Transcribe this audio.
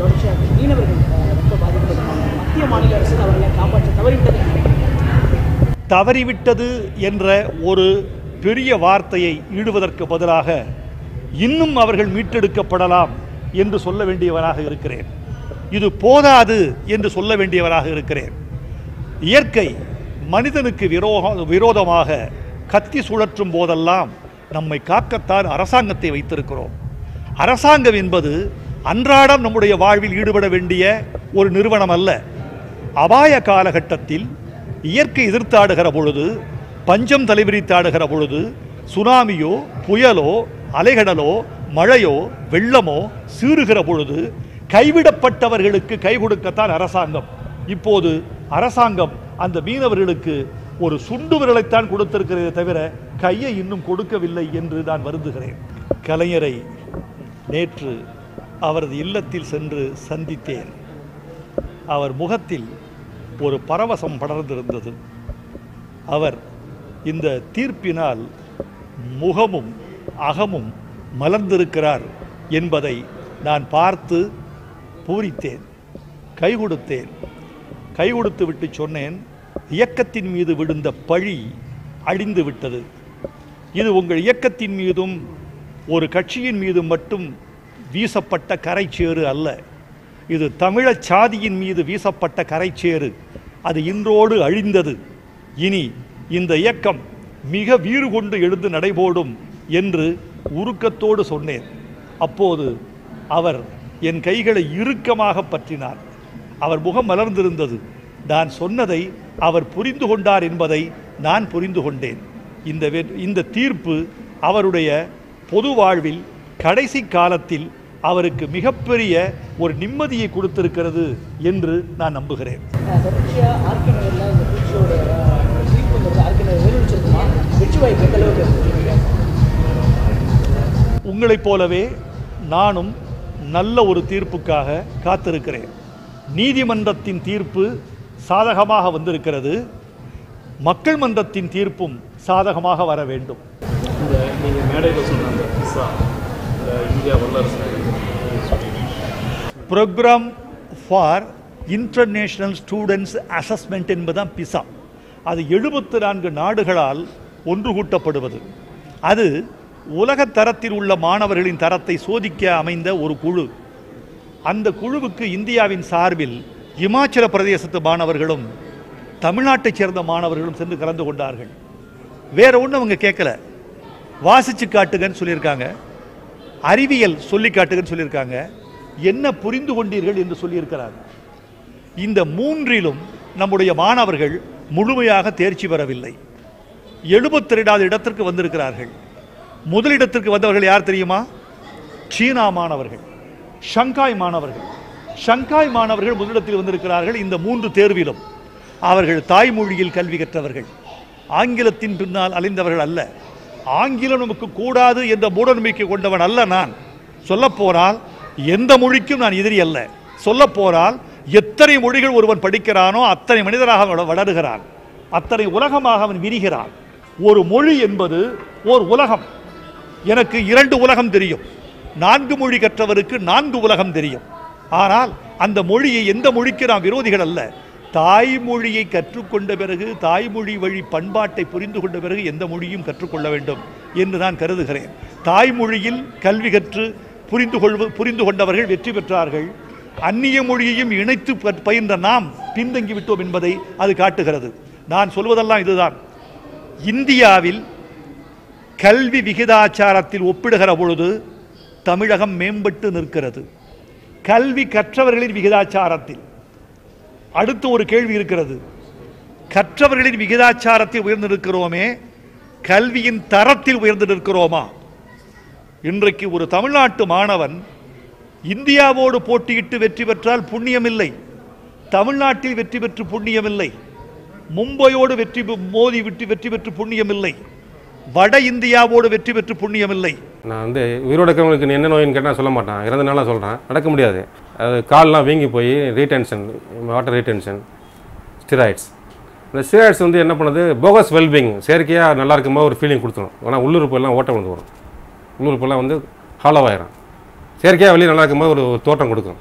தொடர்ச்சியாக மீனவர்கள் ரொம்ப பாதிக்கப்பட்டிருக்காங்க. மத்திய மாநில அரசு அவர்களை காப்பாற்ற தவறிவிட்டது. தவறிவிட்டது என்ற ஒரு பெரிய வார்த்தையை ஈடுவதற்கு பதிலாக இன்னும் அவர்கள் மீட்டெடுக்கப்படலாம் என்று சொல்ல வேண்டியவராக இருக்கிறேன். இது போதாது என்று சொல்ல வேண்டியவராக இருக்கிறேன். இயற்கை மனிதனுக்கு விரோக விரோதமாக கத்தி சுழற்றும் போதெல்லாம் நம்மை காக்கத்தான் அரசாங்கத்தை வைத்திருக்கிறோம். அரசாங்கம் என்பது அன்றாடம் நம்முடைய வாழ்வில் ஈடுபட வேண்டிய ஒரு நிறுவனம் அல்ல. அபாய காலகட்டத்தில் இயற்கை எதிர்த்தாடுகிற பொழுது பஞ்சம் தலைவிரித்தாடுகிற பொழுது சுனாமியோ புயலோ அலைகடலோ மழையோ வெள்ளமோ சீறுகிற பொழுது கைவிடப்பட்டவர்களுக்கு கை கொடுக்கத்தான் அரசாங்கம். இப்போது அரசாங்கம் அந்த மீனவர்களுக்கு ஒரு சுண்டு விரலைத்தான் கொடுத்திருக்கிறதே தவிர கையை இன்னும் கொடுக்கவில்லை என்று நான் வருந்துகிறேன். கலைஞரை நேற்று அவரது இல்லத்தில் சென்று சந்தித்தேன். அவர் முகத்தில் ஒரு பரவசம் படர்ந்திருந்தது. அவர் இந்த தீர்ப்பினால் முகமும் அகமும் மலர்ந்திருக்கிறார் என்பதை நான் பார்த்து பூரித்தேன் கை கொடுத்தேன் கை கொடுத்து விட்டு சொன்னேன் இயக்கத்தின் மீது விழுந்த பழி அழிந்து விட்டது. இது உங்கள் இயக்கத்தின் மீதும் ஒரு கட்சியின் மீதும் மட்டும் வீசப்பட்ட கரைச்சேறு அல்ல. இது தமிழச் சாதியின் மீது வீசப்பட்ட கரைச்சேறு. அது இன்றோடு அழிந்தது. இனி இந்த இயக்கம் மிக வீறு கொண்டு எழுந்து நடைபோடும் என்று உருக்கத்தோடு சொன்னேன். அப்போது அவர் என் கைகளை இறுக்கமாக பற்றினார். அவர் முகம் மலர்ந்திருந்தது. நான் சொன்னதை அவர் புரிந்து கொண்டார் என்பதை நான் புரிந்து கொண்டேன். இந்த வெ- இந்த தீர்ப்பு அவருடைய பொது வாழ்வில் கடைசி காலத்தில் அவருக்கு மிகப்பெரிய ஒரு நிம்மதியை கொடுத்திருக்கிறது என்று நான் நம்புகிறேன். உங்களைப் போலவே நானும் நல்ல ஒரு தீர்ப்புக்காக காத்திருக்கிறேன். நீதிமன்றத்தின் தீர்ப்பு சாதகமாக வந்திருக்கிறது. மக்கள் மன்றத்தின் தீர்ப்பும் சாதகமாக வர வேண்டும். மேடையில் சொன்ன இந்தியா வல்லரசு. Programme for international students assessment என்பதுதான் பிசா அது எழுபத்து நான்கு நாடுகளால் ஒன்று கூட்டப்படுவது அது உலக தரத்தில் உள்ள மாணவர்களின் தரத்தை சோதிக்க அமைந்த ஒரு குழு. அந்த குழுவுக்கு இந்தியாவின் சார்பில் இமாச்சல பிரதேசத்து மாணவர்களும் தமிழ்நாட்டைச் சேர்ந்த மாணவர்களும் சென்று கலந்து கொண்டார்கள். வேற ஒன்றும் அவங்க கேட்கல. வாசிச்சு காட்டுங்கன்னு சொல்லியிருக்காங்க. அறிவியல் சொல்லி காட்டுங்கன்னு சொல்லியிருக்காங்க. என்ன புரிந்து கொண்டீர்கள் என்று சொல்லியிருக்கிறார். இந்த மூன்றிலும் நம்முடைய மாணவர்கள் முழுமையாக தேர்ச்சி பெறவில்லை. எழுபத்தி ரெண்டாவது இடத்திற்கு வந்திருக்கிறார்கள். முதலிடத்திற்கு வந்தவர்கள் யார் தெரியுமா? சீனா மாணவர்கள். ஷங்காய் மாணவர்கள். ஷங்காய் மாணவர்கள் முதலிடத்தில் வந்திருக்கிறார்கள் இந்த மூன்று தேர்விலும். அவர்கள் தாய்மொழியில் கல்வி கற்றவர்கள். ஆங்கிலத்தின் பின்னால் அலைந்தவர்கள் அல்ல. ஆங்கிலம் நமக்கு கூடாது என்ற மூடநம்பிக்கை கொண்டவன் அல்ல நான். சொல்லப்போனால் எந்த மொழிக்கும் நான் எதிரி அல்ல. சொல்லப்போனால் எத்தனை மொழிகள் ஒருவன் படிக்கிறானோ அத்தனை மனிதராக வளருகிறான். அத்தனை உலகமாக அவன் விரிகிறான். ஒரு மொழி என்பது ஓர் உலகம். எனக்கு இரண்டு உலகம் தெரியும். நான்கு மொழி கற்றவருக்கு நான்கு உலகம் தெரியும். ஆனால் அந்த மொழியை எந்த மொழிக்கு நாம் விரோதிகள் அல்ல. தாய்மொழியை கற்றுக்கொண்ட பிறகு தாய்மொழி வழி பண்பாட்டை புரிந்து கொண்ட பிறகு எந்த மொழியும் கற்றுக்கொள்ள வேண்டும் என்று நான் கருதுகிறேன். தாய்மொழியில் கல்வி கற்று புரிந்து கொள்வ புரிந்து கொண்டவர்கள் வெற்றி பெற்றார்கள். அந்நிய மொழியையும் இணைத்து ப- பயின்ற நாம் பின்தங்கி விட்டோம் என்பதை அது காட்டுகிறது. நான் சொல்வதெல்லாம் இதுதான். இந்தியாவில் கல்வி விகிதாச்சாரத்தில் ஒப்பிடுகிற பொழுது தமிழகம் மேம்பட்டு நிற்கிறது. கல்வி கற்றவர்களின் விகிதாச்சாரத்தில் அடுத்து ஒரு கேள்வி இருக்கிறது. கற்றவர்களின் விகிதாச்சாரத்தில் உயர்ந்து நிற்கிறோமே கல்வியின் தரத்தில் உயர்ந்து நிற்கிறோமா? இன்றைக்கு ஒரு தமிழ்நாட்டு மாணவன் இந்தியாவோடு போட்டியிட்டு வெற்றி பெற்றால் புண்ணியமில்லை. தமிழ்நாட்டில் வெற்றி பெற்று புண்ணியமில்லை. மும்பையோடு வெற்றி பெ- மோதி விட்டு வெற்றி பெற்று புண்ணியமில்லை. வட இந்தியாவோடு வெற்றி பெற்று புண்ணியமில்லை. நான் வந்து உயிரோட இருக்கிறவங்களுக்கு என்ன நோயின்னு கேட்டால் சொல்ல மாட்டான். இறந்த நாளாக சொல்கிறேன் நடக்க முடியாது. அது கால்லாம் வீங்கி போய் ரீடென்ஷன் வாட்டர் ரீடென்ஷன் ஸ்டிராய்ட்ஸ் இந்த ஸ்டிராய்ட்ஸ் வந்து என்ன பண்ணுது? போகஸ் வெல்பிங் செயற்கையாக நல்லா இருக்கும்போது ஒரு ஃபீலிங் கொடுத்துரும். ஆனால் உள்ளுறுப்பு ஓட்டம் வந்து வரும். உள்ளுறுப்பெல்லாம் வந்து ஹாலோவாயிரும் செயற்கையாக வெளியே நல்லா இருக்கும்போது ஒரு தோட்டம் கொடுக்கும்.